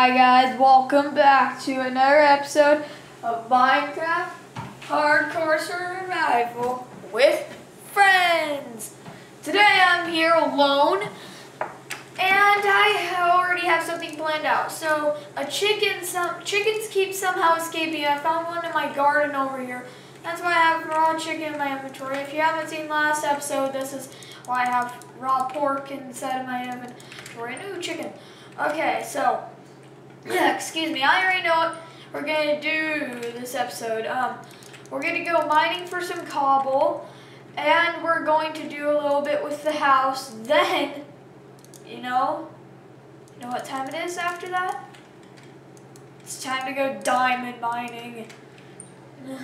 Hi guys, welcome back to another episode of Minecraft Hardcore Survival with friends. Today I'm here alone and I already have something planned out. So a chicken, some chickens keep somehow escaping. I found one in my garden over here. That's why I have raw chicken in my inventory. If you haven't seen last episode, this is why I have raw pork inside of my inventory. New chicken. Okay, so excuse me, I already know what we're gonna do this episode. Um, we're gonna go mining for some cobble, and we're going to do a little bit with the house. Then, you know, you know what time it is after that? It's time to go diamond mining.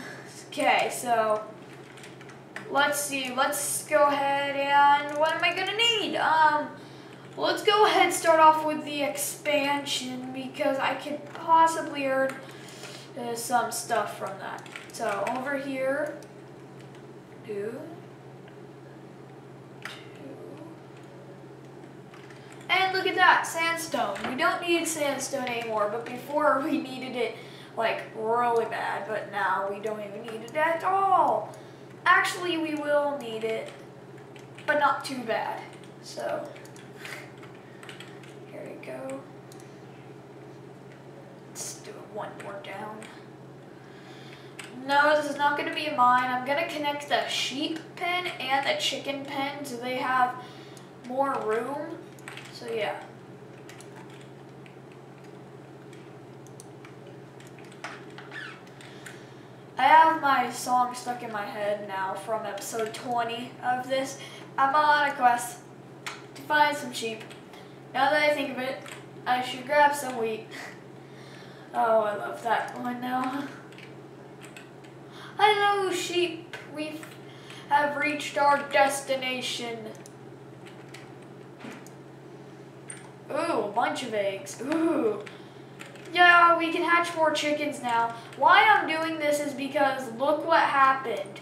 Okay, so let's see. Let's go ahead and what am I gonna need? Um. Let's go ahead and start off with the expansion because I could possibly earn uh, some stuff from that. So over here, two, two, and look at that, sandstone. We don't need sandstone anymore, but before we needed it like really bad, but now we don't even need it at all. Actually, we will need it, but not too bad. So go. Let's do one more down. No, this is not going to be mine. I'm going to connect the sheep pen and the chicken pen so they have more room. So yeah. I have my song stuck in my head now from episode 20 of this. I'm on a quest to find some sheep. Now that I think of it, I should grab some wheat. Oh, I love that one now. Hello, sheep. We have reached our destination. Ooh, a bunch of eggs. Ooh. Yeah, we can hatch more chickens now. Why I'm doing this is because look what happened.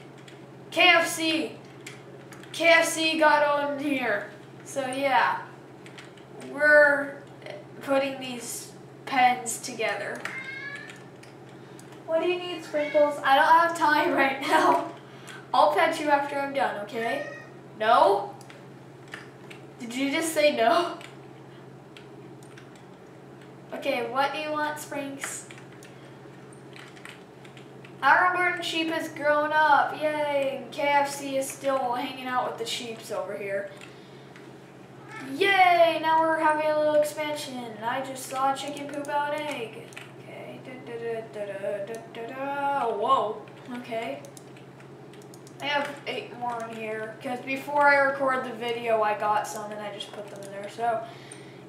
KFC. KFC got on here. So yeah we're putting these pens together. What do you need, Sprinkles? I don't have time right now. I'll pet you after I'm done, okay? No? Did you just say no? Okay, what do you want, Springs? Our Gordon sheep has grown up. Yay! KFC is still hanging out with the sheeps over here. Yay! Now we're having a little expansion. I just saw a chicken poop out an egg. Okay. Da, da, da, Whoa. Okay. I have eight more in here because before I record the video, I got some and I just put them in there. So,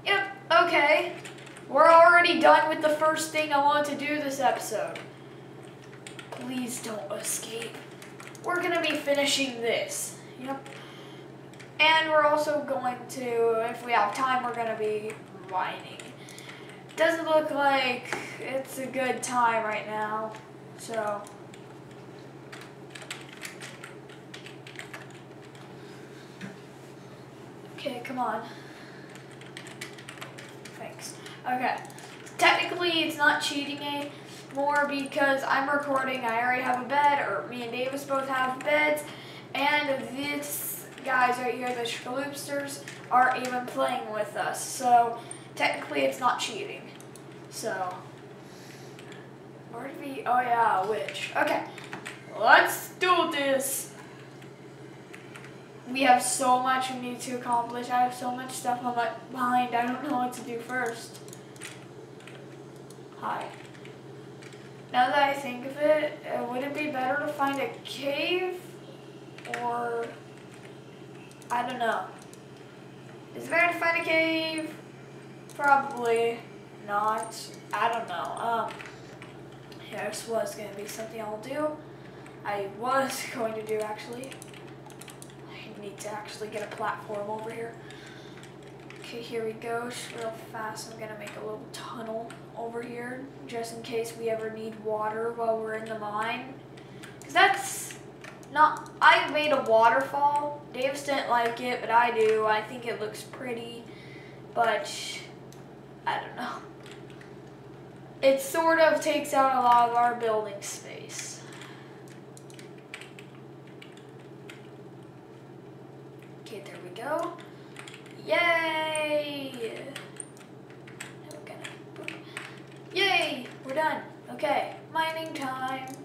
yep. Okay. We're already done with the first thing I want to do this episode. Please don't escape. We're gonna be finishing this. Yep. And we're also going to, if we have time, we're going to be whining. Doesn't look like it's a good time right now, so... Okay, come on. Thanks. Okay. Technically, it's not cheating anymore because I'm recording. I already have a bed, or me and Davis both have beds, and this guys right here, the Shaloopsters, are even playing with us. So technically it's not cheating. So, where did we, oh yeah, which. Okay, let's do this. We have so much we need to accomplish. I have so much stuff on my mind. I don't know what to do first. Hi. Now that I think of it, uh, would it be better to find a cave or I don't know. Is find a cave? Probably not. I don't know. Um, this was going to be something I'll do. I was going to do, actually. I need to actually get a platform over here. Okay, here we go. Real fast, I'm going to make a little tunnel over here, just in case we ever need water while we're in the mine. Because that's not, I made a waterfall. Davis didn't like it, but I do. I think it looks pretty, but I don't know. it sort of takes out a lot of our building space. Okay, there we go. Yay! Yay! We're done. Okay, mining time.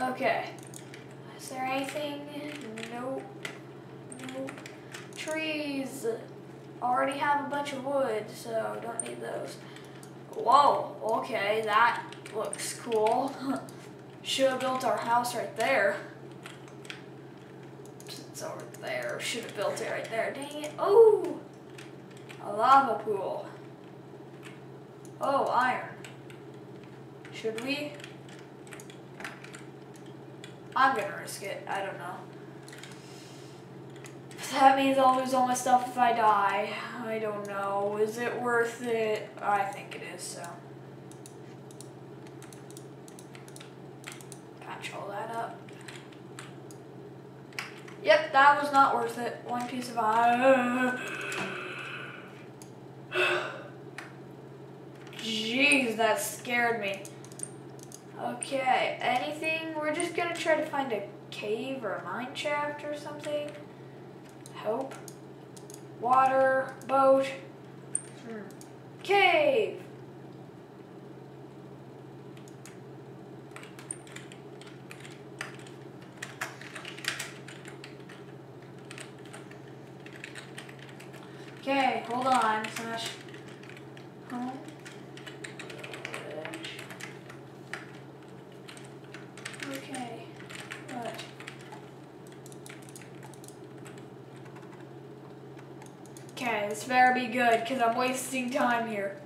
Okay. Is there anything? Nope. Nope. Trees. Already have a bunch of wood, so don't need those. Whoa, okay, that looks cool. Should have built our house right there. It's over there. Should have built it right there. Dang it. Oh! A lava pool. Oh, iron. Should we? I'm gonna risk it. I don't know. That means I'll lose all my stuff if I die. I don't know. Is it worth it? I think it is, so. Control that up. Yep, that was not worth it. One piece of iron. Jeez, that scared me. Okay, anything? We're just gonna try to find a cave or a mine shaft or something. Hope. Water, boat. Hmm. Cave! Okay, hold on. Smash. Home. Okay. What? Okay, this better be good because I'm wasting time here.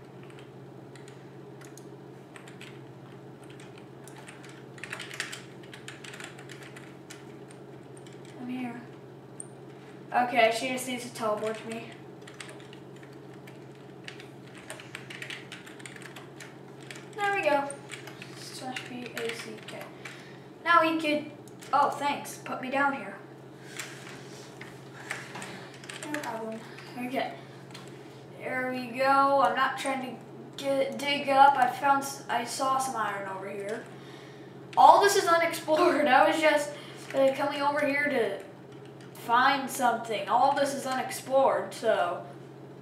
I'm here. Okay, she just needs to teleport to me. There we go. Slash B A C K. Now he could. Oh, thanks. Put me down here. No problem. Okay. There we go. I'm not trying to get dig up. I found. I saw some iron over here. All this is unexplored. I was just uh, coming over here to find something. All this is unexplored. So,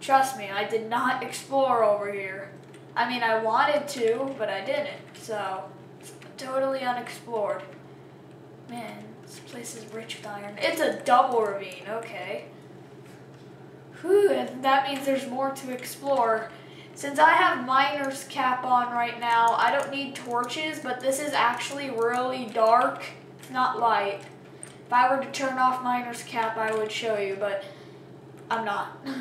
trust me, I did not explore over here. I mean, I wanted to, but I didn't. So, totally unexplored. Man, this place is rich with iron. It's a double ravine, okay. Whew, that means there's more to explore. Since I have miner's cap on right now, I don't need torches, but this is actually really dark. It's not light. If I were to turn off miner's cap, I would show you, but I'm not.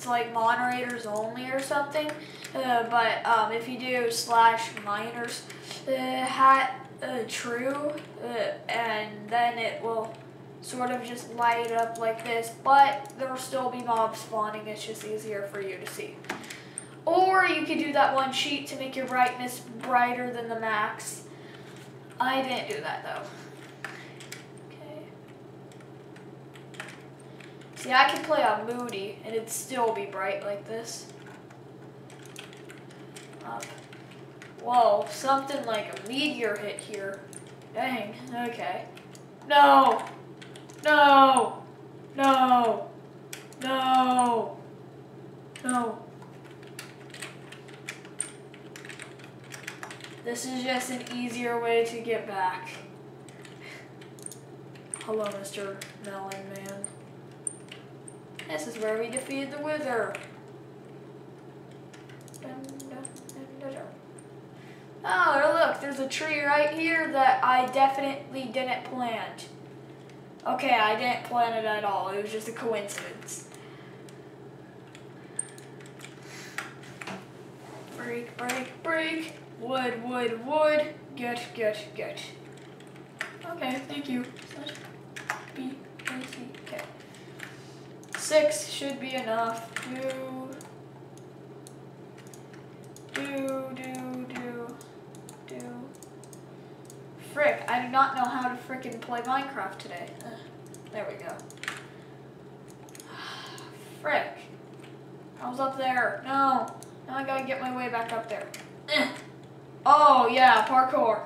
It's like moderators only or something. Uh, but um, if you do slash miners uh, hat uh, true, uh, and then it will sort of just light up like this. But there will still be mobs spawning. It's just easier for you to see. Or you could do that one sheet to make your brightness brighter than the max. I didn't do that though. Okay. See, I can play on Moody and it'd still be bright like this. Up. Whoa, something like a meteor hit here. Dang, okay. No! No! No! No! No. This is just an easier way to get back. Hello, Mr. Melon Man. This is where we defeated the Wither. Oh, look, there's a tree right here that I definitely didn't plant. Okay, I didn't plan it at all. It was just a coincidence. Break, break, break. Wood, wood, wood. Get, get, get. Okay, thank you. B, A, C. Six should be enough. Do, do, do, do, do. Frick, I do not know how to frickin' play Minecraft today. Ugh, there we go. Frick. I was up there. No. Now I gotta get my way back up there. Eh. Oh, yeah, parkour.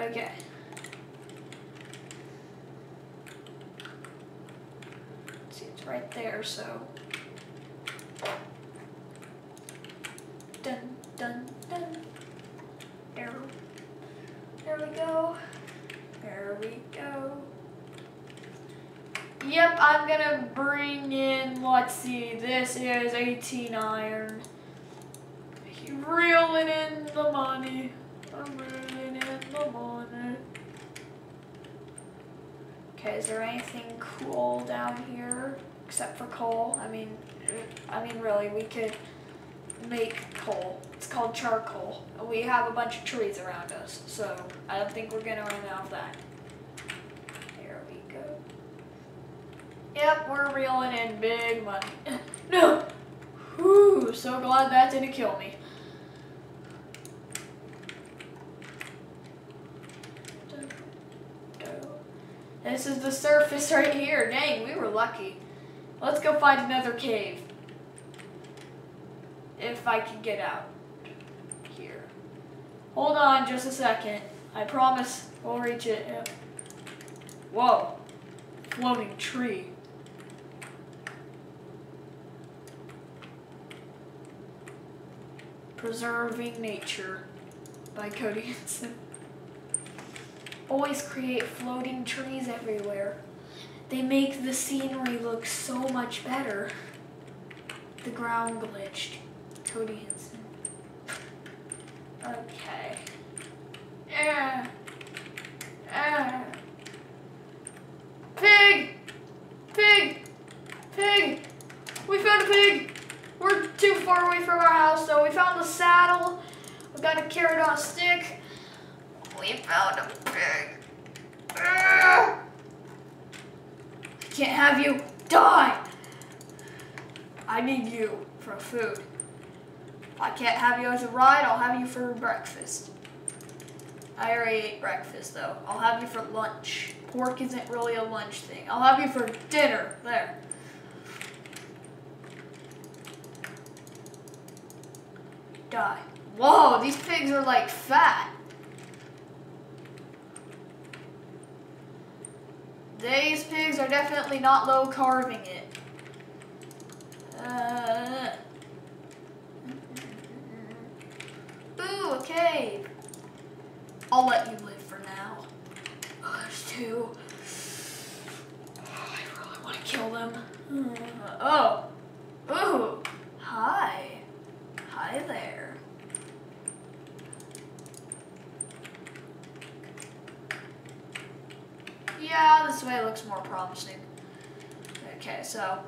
Okay. See, it's right there, so. Dun, dun, dun. Arrow. There we go. There we go. Yep, I'm gonna bring in, let's see, this is 18 iron. Reeling in the money. I'm reeling in the money. Okay, is there anything cool down here except for coal? I mean, I mean, really, we could make coal. It's called charcoal. We have a bunch of trees around us, so I don't think we're gonna run out of that. There we go. Yep, we're reeling in big money. no! Whew, so glad that didn't kill me. This is the surface right here. Dang, we were lucky. Let's go find another cave. If I can get out here. Hold on just a second. I promise we'll reach it. Yep. Whoa. Floating tree. Preserving Nature by Cody Henson. Always create floating trees everywhere. They make the scenery look so much better. The ground glitched. Cody Henson. Okay. Yeah. Yeah. Pig! Pig! Pig! We found a pig! We're too far away from our house though. We found the saddle. We got a carrot on a stick. We found a pig. Ah! I can't have you die. I need you for food. If I can't have you as a ride, I'll have you for breakfast. I already ate breakfast though. I'll have you for lunch. Pork isn't really a lunch thing. I'll have you for dinner. There. Die. Whoa, these pigs are like fat. These pigs are definitely not low carving it. Uh, Ooh, a. I'll let you live for now. Oh, there's two. I really want to kill them. Mm, oh. Ooh. Hi. Hi there. Yeah, this way looks more promising. Okay, so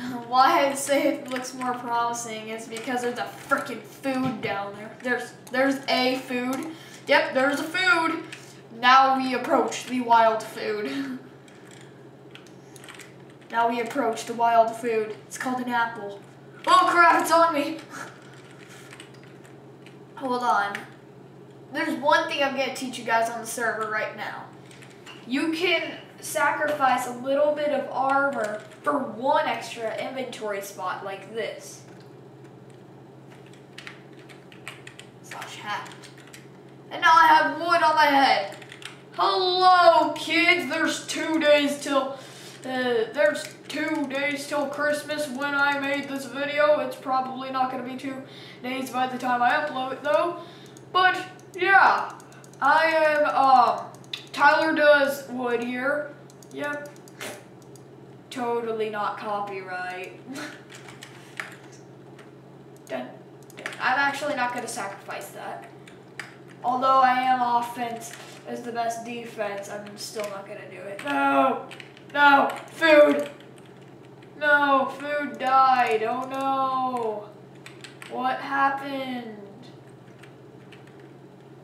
why I say it looks more promising is because there's a freaking food down there. There's there's a food. Yep, there's a food. Now we approach the wild food. now we approach the wild food. It's called an apple. Oh crap, it's on me. Hold on. There's one thing I'm gonna teach you guys on the server right now. You can sacrifice a little bit of armor for one extra inventory spot like this. Slash hat. And now I have wood on my head. Hello, kids. There's two days till, uh, there's two days till Christmas when I made this video. It's probably not going to be two days by the time I upload it, though. But, yeah. I am, um, Tyler does wood here. Yep. Totally not copyright. I'm actually not going to sacrifice that. Although I am offense as the best defense, I'm still not gonna do it. No! No! Food! No! Food died! Oh no! What happened?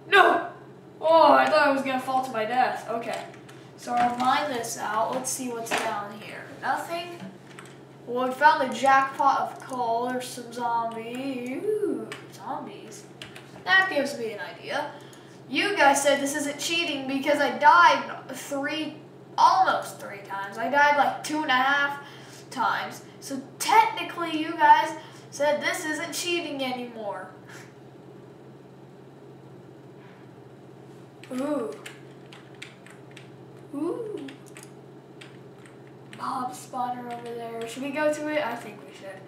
No! Oh, I thought I was gonna fall to my death. Okay. So I'll mine this out. Let's see what's down here. Nothing. Well, we found the jackpot of coal. There's some zombies. Ooh, zombies. That gives me an idea. You guys said this isn't cheating because I died three, almost three times. I died like two and a half times. So technically you guys said this isn't cheating anymore. Ooh. Ooh. Mob spawner over there. Should we go to it? I think we should.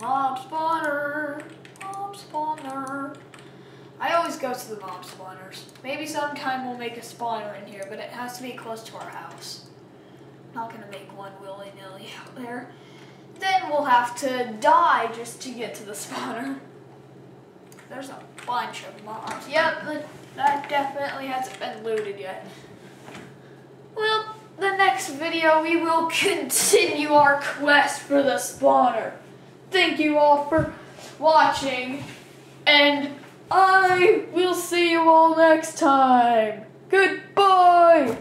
Mob spawner. Mob spawner. I always go to the mob spawners. Maybe sometime we'll make a spawner in here, but it has to be close to our house. Not gonna make one willy-nilly out there. Then we'll have to die just to get to the spawner. There's a bunch of mobs. Yep, that definitely hasn't been looted yet. Well, the next video we will continue our quest for the spawner. Thank you all for watching, and I will see you all next time. Goodbye!